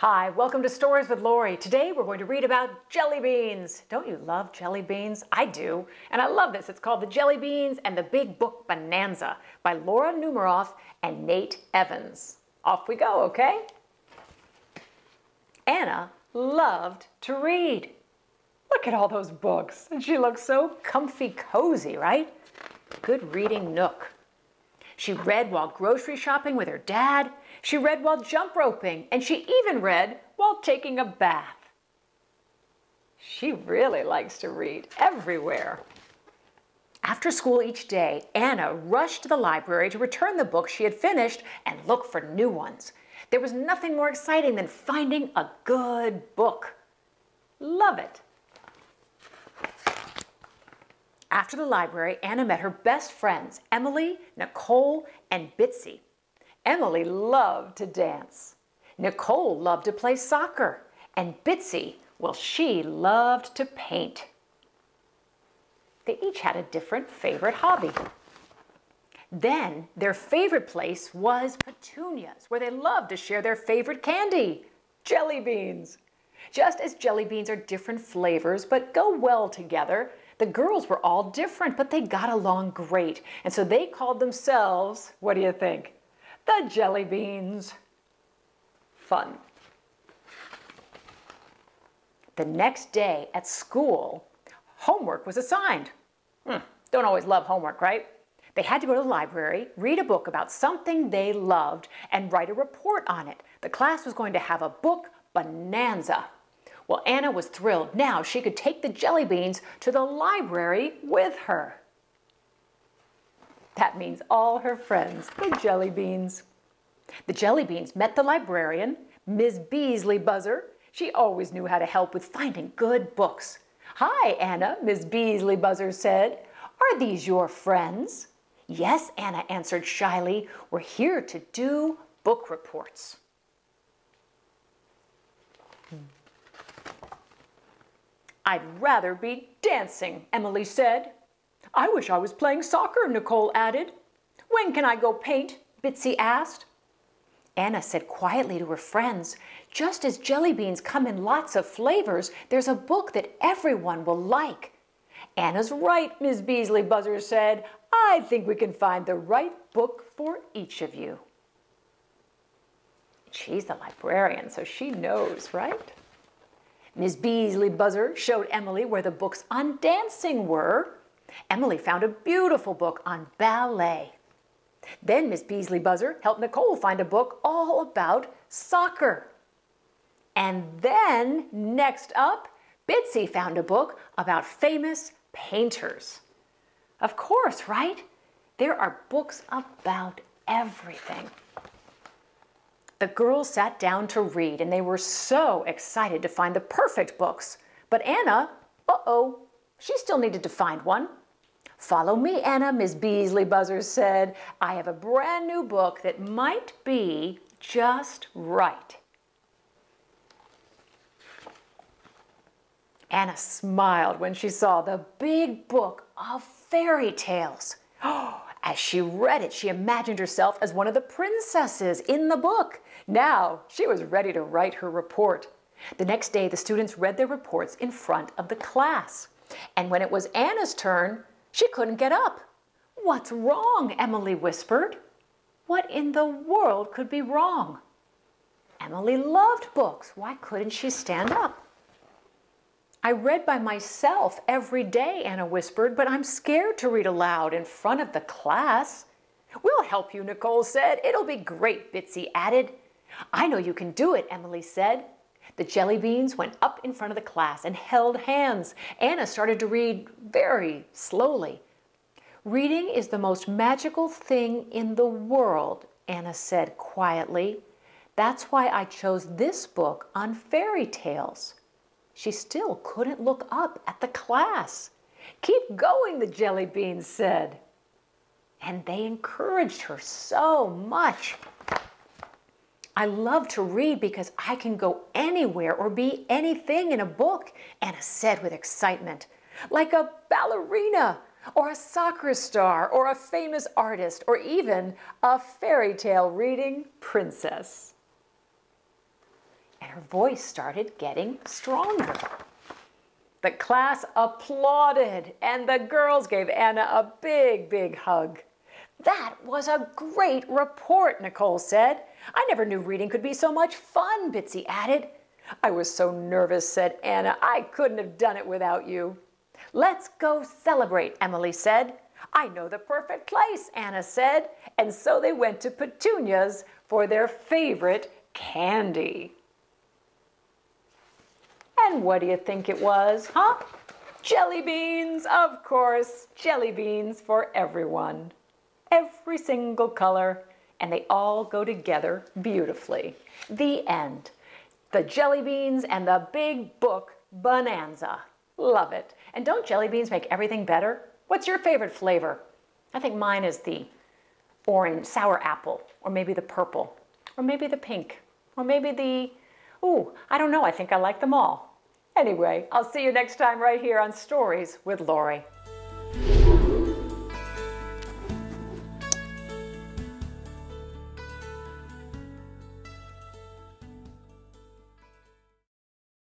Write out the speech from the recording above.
Hi, welcome to Stories with Laurie. Today we're going to read about jelly beans. Don't you love jelly beans? I do. And I love this. It's called The Jelly Beans and the Big Book Bonanza by Laura Numeroff and Nate Evans. Off we go, okay? Anna loved to read. Look at all those books. And she looks so comfy cozy, right? Good reading nook. She read while grocery shopping with her dad. She read while jump roping. And she even read while taking a bath. She really likes to read everywhere. After school each day, Anna rushed to the library to return the books she had finished and look for new ones. There was nothing more exciting than finding a good book. Love it. After the library, Anna met her best friends, Emily, Nicole, and Bitsy. Emily loved to dance. Nicole loved to play soccer. And Bitsy, well, she loved to paint. They each had a different favorite hobby. Then their favorite place was Petunia's, where they loved to share their favorite candy, jelly beans. Just as jelly beans are different flavors but go well together, the girls were all different, but they got along great. And so they called themselves, what do you think? The Jelly Beans. Fun. The next day at school, homework was assigned. Hmm, don't always love homework, right? They had to go to the library, read a book about something they loved, and write a report on it. The class was going to have a book bonanza. Well, Anna was thrilled. Now she could take the jelly beans to the library with her. That means all her friends, the jelly beans. The jelly beans met the librarian, Ms. Beasley Buzzer. She always knew how to help with finding good books. Hi, Anna, Ms. Beasley Buzzer said. Are these your friends? Yes, Anna answered shyly. We're here to do book reports. Hmm. I'd rather be dancing, Emily said. I wish I was playing soccer, Nicole added. When can I go paint? Bitsy asked. Anna said quietly to her friends, just as jelly beans come in lots of flavors, there's a book that everyone will like. Anna's right, Miss Beasley Buzzer said. I think we can find the right book for each of you. She's the librarian, so she knows, right? Miss Beasley Buzzer showed Emily where the books on dancing were. Emily found a beautiful book on ballet. Then Miss Beasley Buzzer helped Nicole find a book all about soccer. And then, next up, Bitsy found a book about famous painters. Of course, right? There are books about everything. The girls sat down to read and they were so excited to find the perfect books. But Anna, uh-oh, she still needed to find one. Follow me, Anna, Miss Beasley Buzzer said. I have a brand new book that might be just right. Anna smiled when she saw the big book of fairy tales. As she read it, she imagined herself as one of the princesses in the book. Now she was ready to write her report. The next day, the students read their reports in front of the class. And when it was Anna's turn, she couldn't get up. What's wrong? Emily whispered. What in the world could be wrong? Emily loved books. Why couldn't she stand up? I read by myself every day, Anna whispered, but I'm scared to read aloud in front of the class. We'll help you, Nicole said. It'll be great, Bitsy added. I know you can do it, Emily said. The jelly beans went up in front of the class and held hands. Anna started to read very slowly. Reading is the most magical thing in the world, Anna said quietly. That's why I chose this book on fairy tales. She still couldn't look up at the class. Keep going, the jelly beans said. And they encouraged her so much. I love to read because I can go anywhere or be anything in a book, Anna said with excitement. Like a ballerina, or a soccer star, or a famous artist, or even a fairy tale reading princess. and her voice started getting stronger. The class applauded, and the girls gave Anna a big, big hug. That was a great report, Nicole said. I never knew reading could be so much fun, Bitsy added. I was so nervous, said Anna. I couldn't have done it without you. Let's go celebrate, Emily said. I know the perfect place, Anna said. And so they went to Petunia's for their favorite candy. And what do you think it was, huh? Jelly beans, of course, jelly beans for everyone. Every single color, and they all go together beautifully. The end. The jelly beans and the big book bonanza. Love it. And don't jelly beans make everything better? What's your favorite flavor? I think mine is the orange, sour apple, or maybe the purple, or maybe the pink, or maybe the, ooh, I don't know. I think I like them all. Anyway, I'll see you next time right here on Stories with Laurie.